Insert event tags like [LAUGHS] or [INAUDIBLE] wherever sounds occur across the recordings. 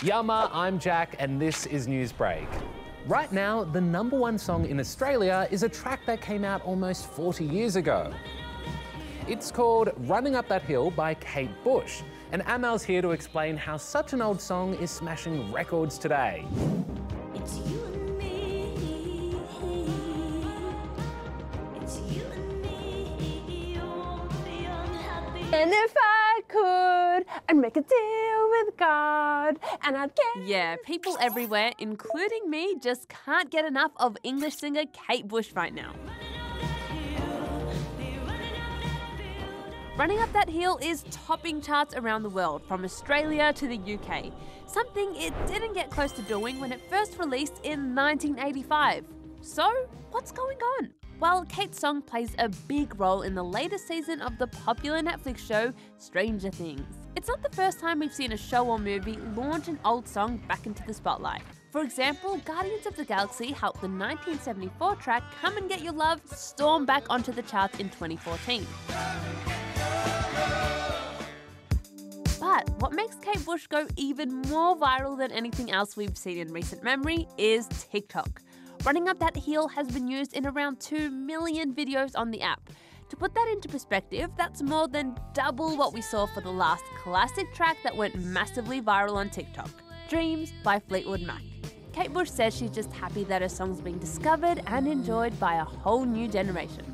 Yaama, I'm Jack, and this is Newsbreak. Right now, the number one song in Australia is a track that came out almost 40 years ago. It's called Running Up That Hill by Kate Bush, and Amal's here to explain how such an old song is smashing records today. It's you and me. It's you and me. You won't be unhappy. And if I I'd make a deal with God, and I'd get. Yeah, people everywhere, including me, just can't get enough of English singer Kate Bush right now. Running Up That Hill is topping charts around the world, from Australia to the UK, something it didn't get close to doing when it first released in 1985. So, what's going on? Well, Kate's song plays a big role in the latest season of the popular Netflix show Stranger Things. It's not the first time we've seen a show or movie launch an old song back into the spotlight. For example, Guardians of the Galaxy helped the 1974 track Come and Get Your Love storm back onto the charts in 2014. But what makes Kate Bush go even more viral than anything else we've seen in recent memory is TikTok. Running Up That Hill has been used in around 2 million videos on the app. To put that into perspective, that's more than double what we saw for the last classic track that went massively viral on TikTok Dreams by Fleetwood Mac. Kate Bush says she's just happy that her song's being discovered and enjoyed by a whole new generation.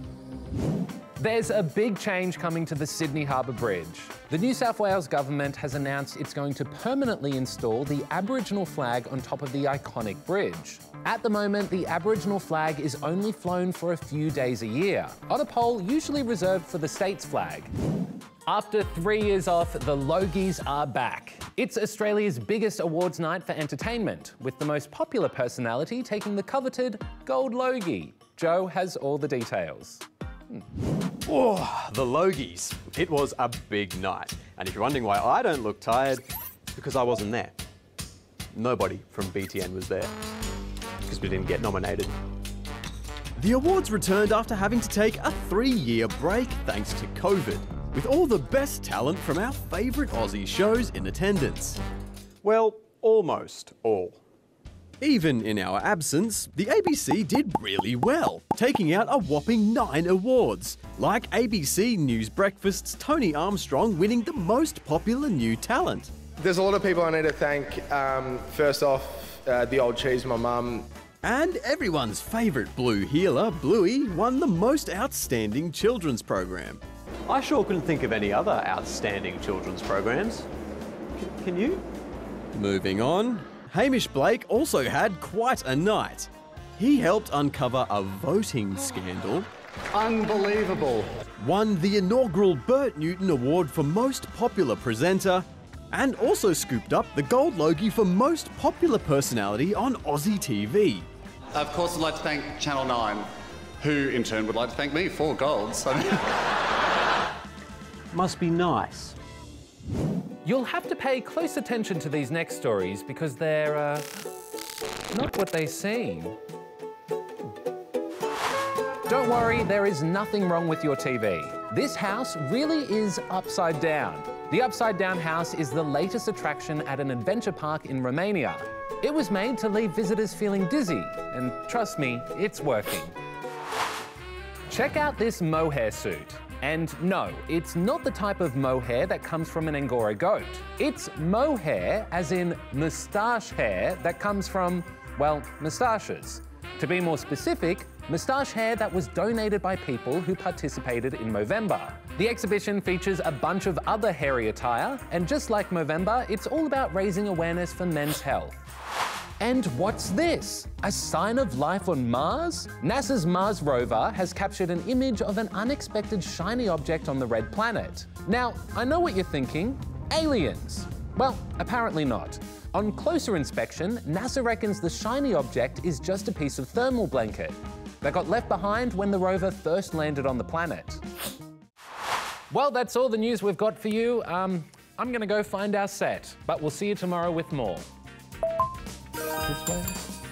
There's a big change coming to the Sydney Harbour Bridge. The New South Wales government has announced it's going to permanently install the Aboriginal flag on top of the iconic bridge. At the moment, the Aboriginal flag is only flown for a few days a year, on a pole usually reserved for the state's flag. After three years off, the Logies are back. It's Australia's biggest awards night for entertainment, with the most popular personality taking the coveted Gold Logie. Joe has all the details. Oh, the Logies. It was a big night. And if you're wondering why I don't look tired, because I wasn't there. Nobody from BTN was there. Because we didn't get nominated. The awards returned after having to take a three year break thanks to COVID, with all the best talent from our favourite Aussie shows in attendance. Well, almost all. Even in our absence, the ABC did really well, taking out a whopping nine awards, like ABC News Breakfast's Tony Armstrong winning the most popular new talent. There's a lot of people I need to thank. Um, first off, uh, the old cheese, my mum. And everyone's favourite blue heeler, Bluey, won the most outstanding children's program. I sure couldn't think of any other outstanding children's programs. C- can you? Moving on, Hamish Blake also had quite a night. He helped uncover a voting scandal, Unbelievable. won the inaugural Bert Newton Award for Most Popular Presenter, and also scooped up the Gold Logie for Most Popular Personality on Aussie TV. Of course, I'd like to thank Channel 9, who in turn would like to thank me for golds. [LAUGHS] Must be nice. You'll have to pay close attention to these next stories because they're uh, not what they seem. Don't worry, there is nothing wrong with your TV. This house really is upside down. The Upside Down House is the latest attraction at an adventure park in Romania. It was made to leave visitors feeling dizzy, and trust me, it's working. Check out this mohair suit. And no, it's not the type of mohair that comes from an Angora goat. It's mohair, as in moustache hair, that comes from, well, moustaches. To be more specific, moustache hair that was donated by people who participated in Movember. The exhibition features a bunch of other hairy attire, and just like Movember, it's all about raising awareness for men's health. And what's this? A sign of life on Mars? NASA's Mars rover has captured an image of an unexpected shiny object on the red planet. Now, I know what you're thinking aliens. Well, apparently not. On closer inspection, NASA reckons the shiny object is just a piece of thermal blanket that got left behind when the rover first landed on the planet. Well, that's all the news we've got for you. Um, I'm going to go find our set, but we'll see you tomorrow with more. This way?